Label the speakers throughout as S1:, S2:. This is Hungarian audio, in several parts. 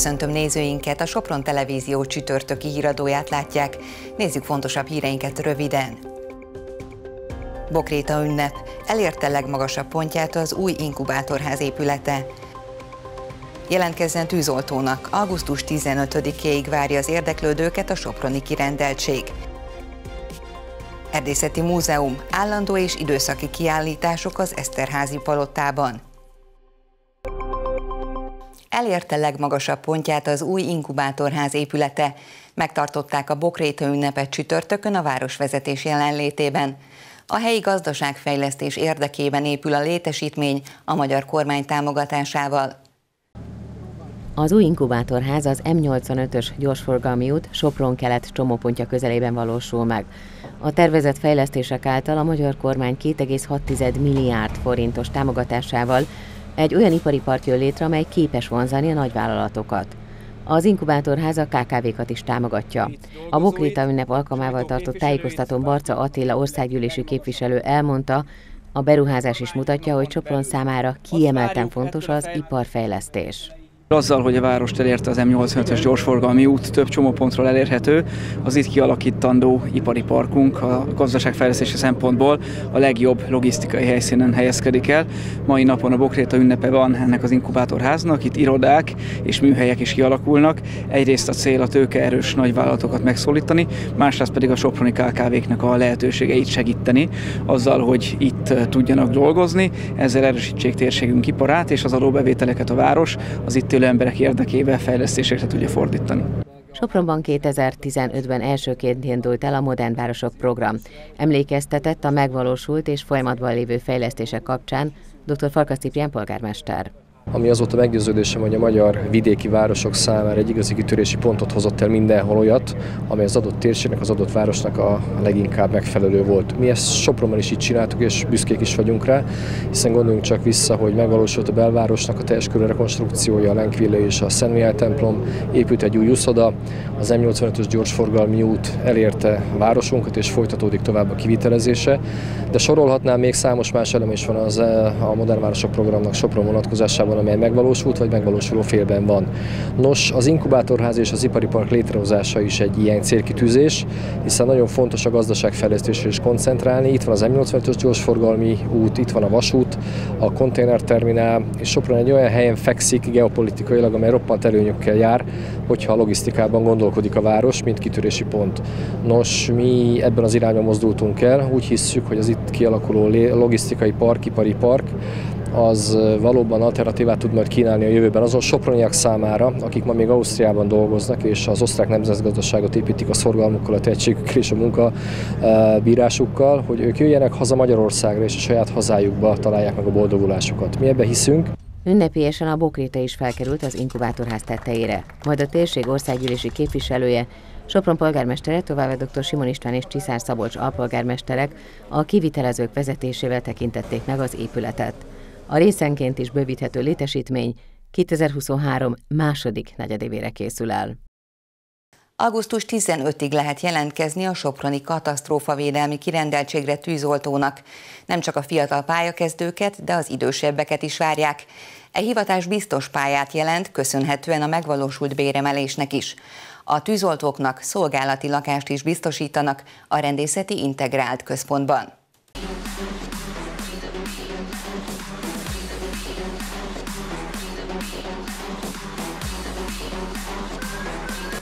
S1: Köszöntöm nézőinket, a Sopron Televízió csütörtöki híradóját látják. Nézzük fontosabb híreinket röviden. Bokréta ünnep. Elérte legmagasabb pontját az új inkubátorház épülete. Jelentkezzen tűzoltónak. Augusztus 15-ig várja az érdeklődőket a Soproni kirendeltség. Erdészeti Múzeum. Állandó és időszaki kiállítások az Eszterházi palotában. Elérte legmagasabb pontját az új inkubátorház épülete. Megtartották a Bokréta ünnepet csütörtökön a városvezetés jelenlétében. A helyi gazdaságfejlesztés érdekében épül a létesítmény a magyar kormány támogatásával.
S2: Az új inkubátorház az M85-ös gyorsforgalmi út Sopron-kelet csomópontja közelében valósul meg. A tervezett fejlesztések által a magyar kormány 2,6 milliárd forintos támogatásával egy olyan ipari park jön létre, amely képes vonzani a nagyvállalatokat. Az inkubátorház a KKV-kat is támogatja. A Bokréta ünnep alkalmával tartott tájékoztatón Barca Attila országgyűlési képviselő elmondta, a beruházás is mutatja, hogy Csopron számára kiemelten fontos az iparfejlesztés.
S3: Azzal, hogy a várost elérte az M85-ös gyorsforgalmi út több csomópontról elérhető, az itt kialakítandó ipari parkunk a gazdaságfejlesztési szempontból a legjobb logisztikai helyszínen helyezkedik el. Mai napon a Bokréta ünnepe van ennek az inkubátorháznak, itt irodák és műhelyek is kialakulnak. Egyrészt a cél a tőkeerős nagyvállalatokat megszólítani, másrészt pedig a soproni KKV-knek a lehetőségeit segíteni, azzal, hogy itt tudjanak dolgozni, ezzel erősítsék térségünk iparát és az adóbevételeket a város, az itt élő emberek érdekével fejlesztésekre tudja fordítani.
S2: Sopronban 2015-ben elsőként indult el a Modern Városok program. Emlékeztetett a megvalósult és folyamatban lévő fejlesztések kapcsán dr. Farkas Ciprián polgármester
S4: ami azóta meggyőződésem, hogy a magyar vidéki városok számára egy igazi kitörési pontot hozott el mindenhol olyat, amely az adott térségnek, az adott városnak a leginkább megfelelő volt. Mi ezt Sopronban is így csináltuk, és büszkék is vagyunk rá, hiszen gondoljunk csak vissza, hogy megvalósult a belvárosnak a teljes körű rekonstrukciója, a Lenkville és a Szent Mihály templom, épült egy új uszoda, az M85-ös gyorsforgalmi út elérte városunkat, és folytatódik tovább a kivitelezése, de sorolhatnám még számos más elem is van az a Modern Városok programnak Sopron vonatkozásában, amely megvalósult, vagy megvalósuló félben van. Nos, az inkubátorház és az ipari park létrehozása is egy ilyen célkitűzés, hiszen nagyon fontos a gazdaságfejlesztésre is koncentrálni. Itt van az M85-ös gyorsforgalmi út, itt van a vasút, a konténerterminál, és Sopron egy olyan helyen fekszik geopolitikailag, amely roppant előnyökkel jár, hogyha a logisztikában gondolkodik a város, mint kitörési pont. Nos, mi ebben az irányban mozdultunk el, úgy hisszük, hogy az itt kialakuló logisztikai park, ipari park, az valóban alternatívát tud majd kínálni a jövőben azon soproniak számára, akik ma még Ausztriában dolgoznak, és az osztrák nemzetgazdaságot építik a szorgalmukkal, a tehetségükkel és a munkabírásukkal, hogy ők jöjjenek haza Magyarországra, és a saját hazájukba találják meg a boldogulásukat. Mi ebbe hiszünk.
S2: Ünnepélyesen a Bokréta is felkerült az inkubátorház tetejére, majd a térség országgyűlési képviselője Sopron polgármestere, továbbá dr. Simon István és Csiszár Szabolcs alpolgármesterek a kivitelezők vezetésével tekintették meg az épületet. A részenként is bővíthető létesítmény 2023 második negyedévére készül el.
S1: Augusztus 15-ig lehet jelentkezni a Soproni katasztrófavédelmi kirendeltségre tűzoltónak. Nem csak a fiatal pályakezdőket, de az idősebbeket is várják. E hivatás biztos pályát jelent, köszönhetően a megvalósult béremelésnek is. A tűzoltóknak szolgálati lakást is biztosítanak a rendészeti integrált központban.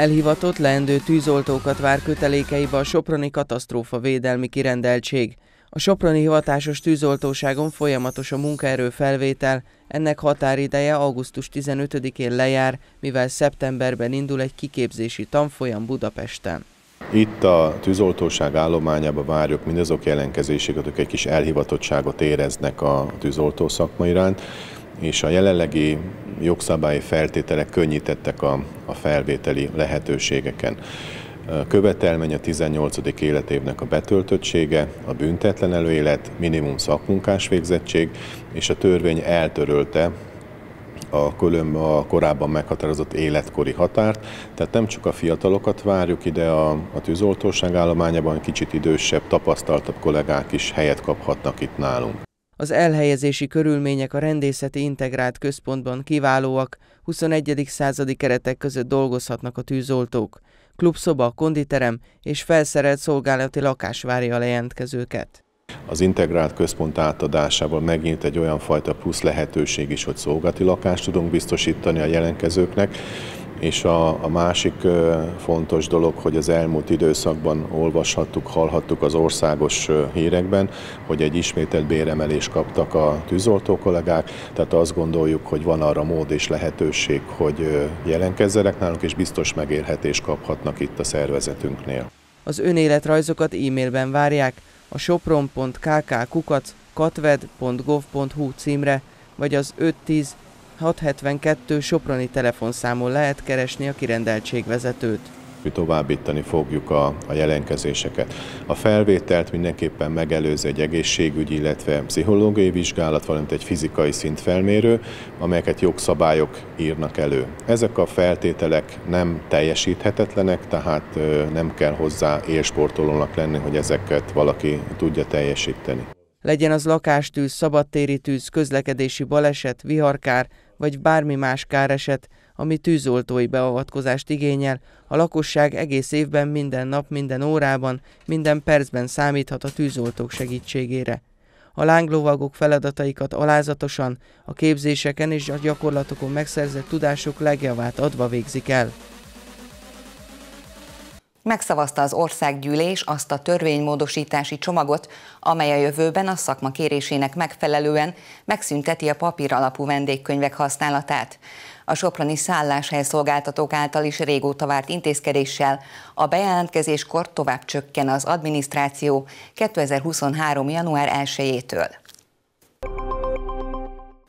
S5: Elhivatott leendő tűzoltókat vár kötelékeibe a Soproni katasztrófa védelmi kirendeltség. A Soproni hivatásos tűzoltóságon folyamatos a munkaerő felvétel, ennek határideje augusztus 15-én lejár, mivel szeptemberben indul egy kiképzési tanfolyam Budapesten.
S6: Itt a tűzoltóság állományába várjuk mindazok jelentkezéseket, akik egy kis elhivatottságot éreznek a tűzoltó szakma iránt, és a jelenlegi jogszabályi feltételek könnyítettek a, a felvételi lehetőségeken. Követelmény a 18. életévnek a betöltöttsége, a büntetlen előélet, minimum szakmunkás végzettség, és a törvény eltörölte a, külön, a korábban meghatározott életkori határt, tehát nem csak a fiatalokat várjuk ide a, a tűzoltóság állományában, kicsit idősebb, tapasztaltabb kollégák is helyet kaphatnak itt nálunk.
S5: Az elhelyezési körülmények a rendészeti integrált központban kiválóak, 21. századi keretek között dolgozhatnak a tűzoltók. Klubszoba, konditerem és felszerelt szolgálati lakás várja a lejelentkezőket.
S6: Az integrált központ átadásával megint egy olyan fajta plusz lehetőség is, hogy szolgálati lakást tudunk biztosítani a jelenkezőknek, és a, a másik fontos dolog, hogy az elmúlt időszakban olvashattuk, hallhattuk az országos hírekben, hogy egy ismételt béremelést kaptak a tűzoltó kollégák, tehát azt gondoljuk, hogy van arra mód és lehetőség, hogy jelenkezzenek nálunk, és biztos megélhetést kaphatnak itt a szervezetünknél.
S5: Az önéletrajzokat e-mailben várják a sopron.kk katved.gov.hu címre, vagy az 510 672 Soproni telefonszámon lehet keresni a kirendeltségvezetőt.
S6: Mi továbbítani fogjuk a, a jelenkezéseket. A felvételt mindenképpen megelőz egy egészségügyi, illetve pszichológiai vizsgálat, valamint egy fizikai szintfelmérő, amelyeket jogszabályok írnak elő. Ezek a feltételek nem teljesíthetetlenek, tehát nem kell hozzá élsportolónak lenni, hogy ezeket valaki tudja teljesíteni.
S5: Legyen az lakástűz, szabadtéri tűz, közlekedési baleset, viharkár, vagy bármi más káreset, ami tűzoltói beavatkozást igényel, a lakosság egész évben minden nap, minden órában, minden percben számíthat a tűzoltók segítségére. A lánglovagok feladataikat alázatosan, a képzéseken és a gyakorlatokon megszerzett tudások legjavát adva végzik el.
S1: Megszavazta az országgyűlés azt a törvénymódosítási csomagot, amely a jövőben a szakma kérésének megfelelően megszünteti a papír alapú vendégkönyvek használatát. A soproni szálláshely szolgáltatók által is régóta várt intézkedéssel a bejelentkezéskor tovább csökken az adminisztráció 2023. január 1-től.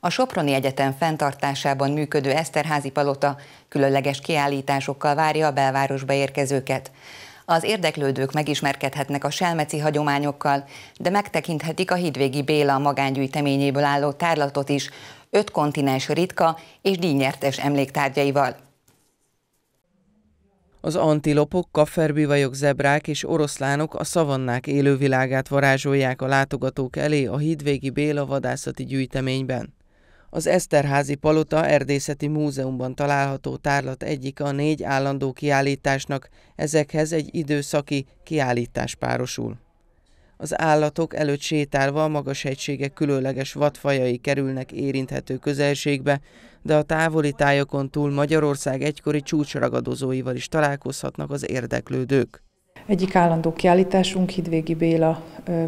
S1: A Soproni Egyetem fenntartásában működő Eszterházi Palota különleges kiállításokkal várja a belvárosba érkezőket. Az érdeklődők megismerkedhetnek a selmeci hagyományokkal, de megtekinthetik a Hidvégi Béla magángyűjteményéből álló tárlatot is, öt kontinens ritka és díjnyertes emléktárgyaival.
S5: Az antilopok, kafferbivajok, zebrák és oroszlánok a szavannák élővilágát varázsolják a látogatók elé a Hidvégi Béla vadászati gyűjteményben. Az Eszterházi Palota Erdészeti Múzeumban található tárlat egyik a négy állandó kiállításnak, ezekhez egy időszaki kiállítás párosul. Az állatok előtt sétálva a magas hegységek különleges vadfajai kerülnek érinthető közelségbe, de a távoli tájokon túl Magyarország egykori csúcsragadozóival is találkozhatnak az érdeklődők.
S7: Egyik állandó kiállításunk Hidvégi Béla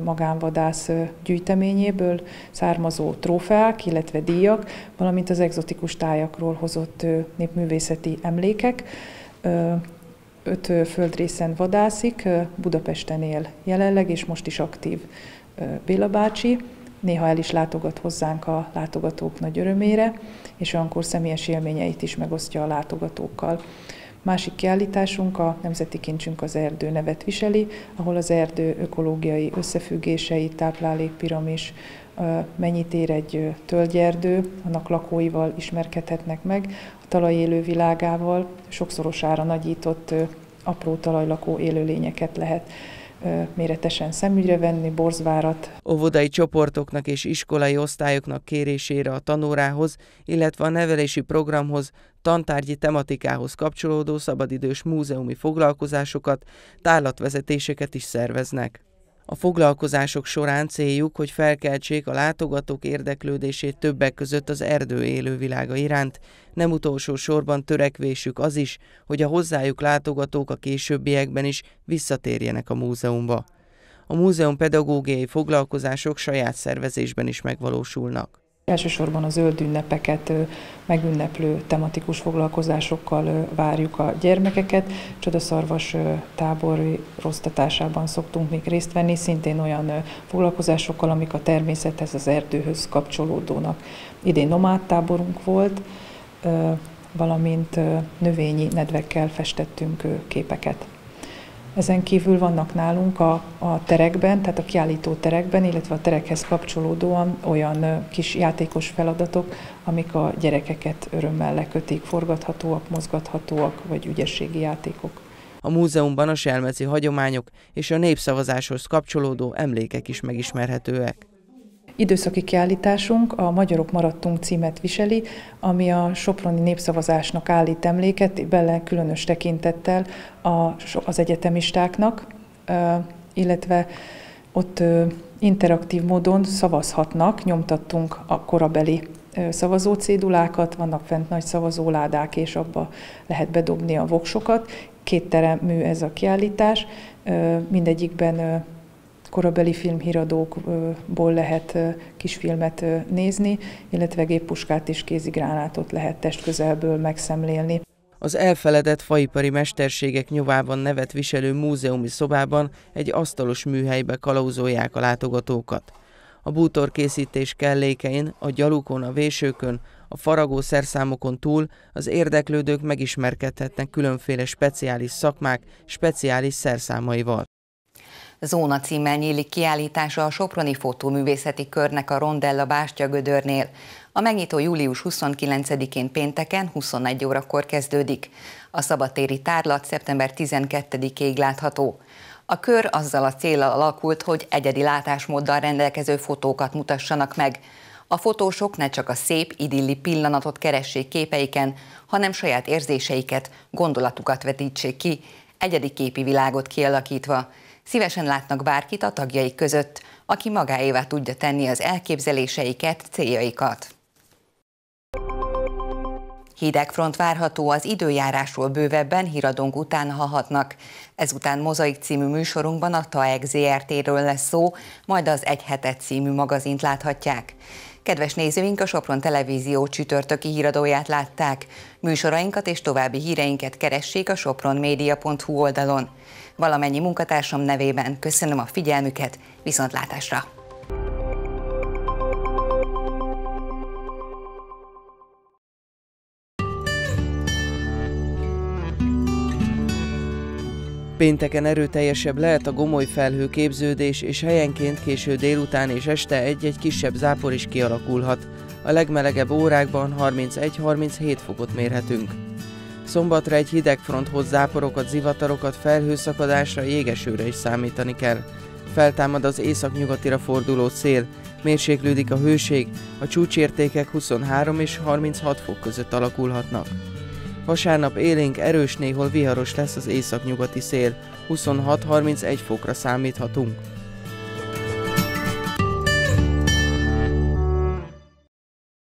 S7: magánvadász gyűjteményéből származó trófeák, illetve díjak, valamint az egzotikus tájakról hozott népművészeti emlékek. Öt földrészen vadászik, Budapesten él jelenleg, és most is aktív Béla bácsi. Néha el is látogat hozzánk a látogatók nagy örömére, és olyankor személyes élményeit is megosztja a látogatókkal. Másik kiállításunk a Nemzeti Kincsünk az erdő nevet viseli, ahol az erdő ökológiai összefüggései, táplálékpiramis, mennyit ér egy tölgyerdő, annak lakóival ismerkedhetnek meg, a talaj élő világával, sokszorosára nagyított apró talajlakó élőlényeket lehet méretesen szemügyre venni, borzvárat.
S5: Óvodai csoportoknak és iskolai osztályoknak kérésére a tanórához, illetve a nevelési programhoz, tantárgyi tematikához kapcsolódó szabadidős múzeumi foglalkozásokat, tárlatvezetéseket is szerveznek. A foglalkozások során céljuk, hogy felkeltsék a látogatók érdeklődését többek között az erdő élővilága iránt, nem utolsó sorban törekvésük az is, hogy a hozzájuk látogatók a későbbiekben is visszatérjenek a múzeumba. A múzeum pedagógiai foglalkozások saját szervezésben is megvalósulnak.
S7: Elsősorban a zöld ünnepeket megünneplő tematikus foglalkozásokkal várjuk a gyermekeket. Csodaszarvas tábor roztatásában szoktunk még részt venni, szintén olyan foglalkozásokkal, amik a természethez, az erdőhöz kapcsolódónak. Idén nomád táborunk volt, valamint növényi nedvekkel festettünk képeket. Ezen kívül vannak nálunk a, a terekben, tehát a kiállító terekben, illetve a terekhez kapcsolódóan olyan kis játékos feladatok, amik a gyerekeket örömmel lekötik, forgathatóak, mozgathatóak, vagy ügyességi játékok.
S5: A múzeumban a selmeci hagyományok és a népszavazáshoz kapcsolódó emlékek is megismerhetőek.
S7: Időszaki kiállításunk a Magyarok maradtunk címet viseli, ami a Soproni népszavazásnak állít emléket, bele különös tekintettel az egyetemistáknak, illetve ott interaktív módon szavazhatnak, nyomtattunk a korabeli szavazócédulákat, vannak fent nagy szavazóládák, és abba lehet bedobni a voksokat. Két teremű ez a kiállítás, mindegyikben korabeli filmhíradókból lehet kisfilmet nézni, illetve géppuskát és kézigránátot lehet testközelből megszemlélni.
S5: Az elfeledett faipari mesterségek nyomában nevet viselő múzeumi szobában egy asztalos műhelybe kalauzolják a látogatókat. A bútorkészítés kellékein, a gyalukon, a vésőkön, a faragó szerszámokon túl az érdeklődők megismerkedhetnek különféle speciális szakmák, speciális szerszámaival.
S1: Zóna címmel nyílik kiállítása a Soproni Fotóművészeti Körnek a Rondella Bástya Gödörnél. A megnyitó július 29-én pénteken 21 órakor kezdődik. A szabadtéri tárlat szeptember 12-ig látható. A kör azzal a célral alakult, hogy egyedi látásmóddal rendelkező fotókat mutassanak meg. A fotósok ne csak a szép, idilli pillanatot keressék képeiken, hanem saját érzéseiket, gondolatukat vetítsék ki, egyedi képi világot kialakítva. Szívesen látnak bárkit a tagjaik között, aki magáévá tudja tenni az elképzeléseiket, céljaikat. Hidegfront várható az időjárásról bővebben híradónk után hallhatnak. Ezután Mozaik című műsorunkban a TAEG ZRT-ről lesz szó, majd az Egy hetet című magazint láthatják. Kedves nézőink, a Sopron Televízió csütörtöki híradóját látták. Műsorainkat és további híreinket keressék a sopronmedia.hu oldalon. Valamennyi munkatársam nevében köszönöm a figyelmüket, viszontlátásra!
S5: Pénteken erőteljesebb lehet a gomoly felhő képződés, és helyenként késő délután és este egy-egy kisebb zápor is kialakulhat. A legmelegebb órákban 31-37 fokot mérhetünk. Szombatra egy hideg fronthoz záporokat, zivatarokat, felhőszakadásra, jégesőre is számítani kell. Feltámad az északnyugatira forduló szél, mérséklődik a hőség, a csúcsértékek 23 és 36 fok között alakulhatnak. Vasárnap élénk erős néhol viharos lesz az északnyugati szél, 26-31 fokra számíthatunk.